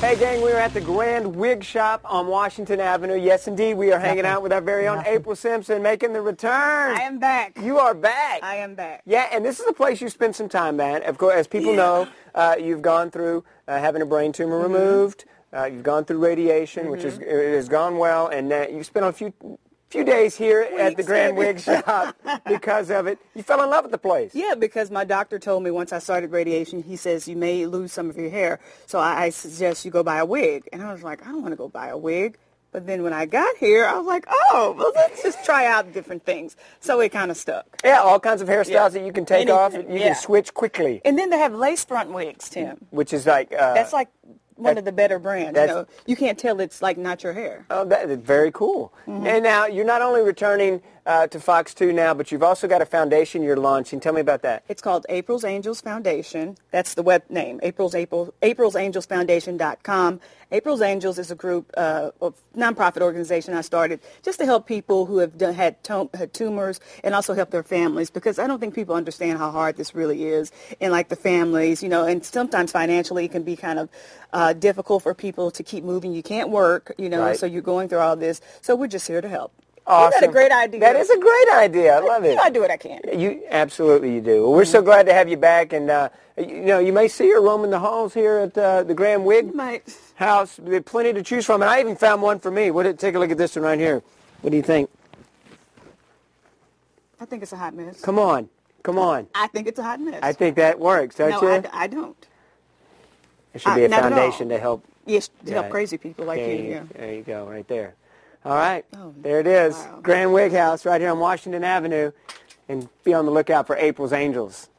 Hey, gang, we are at the Grand Wig Shop on Washington Avenue. Yes, indeed, we are hanging out with our very own April Simpson making the return. I am back. You are back. I am back. Yeah, and this is a place you spent some time at. Of course, as people Yeah. know, uh, you've gone through uh, having a brain tumor Mm-hmm. removed. Uh, you've gone through radiation, which has, it has gone well, and uh, you spent a few few days here at the Grand. Wig Shop because of it. You fell in love with the place. Yeah, because my doctor told me once I started radiation, he says you may lose some of your hair, so I, I suggest you go buy a wig. And I was like, I don't want to go buy a wig. But then when I got here, I was like, oh, well, let's just try out different things. So it kind of stuck. Yeah, all kinds of hairstyles Yeah. that you can take Anything, off. You yeah. can switch quickly, And then they have lace front wigs, Tim. which is like uh, That's like one of the better brands. You know, you can't tell it's like not your hair. Oh, that is very cool. Mm-hmm. And now you're not only returning uh, to Fox 2 now, but you've also got a foundation you're launching. Tell me about that. It's called April's Angels Foundation. That's the web name, April's April, aprilsangelsfoundation.com. April's Angels is a group, uh, of nonprofit organization I started just to help people who have done, had, tum- had tumors and also help their families because I don't think people understand how hard this really is. And like the families, you know, and sometimes financially it can be kind of uh, difficult for people to keep moving. You can't work, you know, Right. so you're going through all this. So we're just here to help. Awesome. Isn't that a great idea? That is a great idea. I love You it. know, I do what I can. You absolutely you do. Well, we're so glad to have you back, and uh, you know you may see her roaming the halls here at uh, the Grand Wig House. There's plenty to choose from, and I even found one for me. What? did- Take a look at this one right here. What do you think? I think it's a hot mess. Come on, come on. I think it's a hot mess. I think that works, don't no, you? I, I don't. There should be uh, a not foundation to help. Yes, to help crazy people like you. Yeah. There you go, right there. All right, Oh, there it is. wow. Grand Wig House right here on Washington Avenue. And be on the lookout for April's Angels.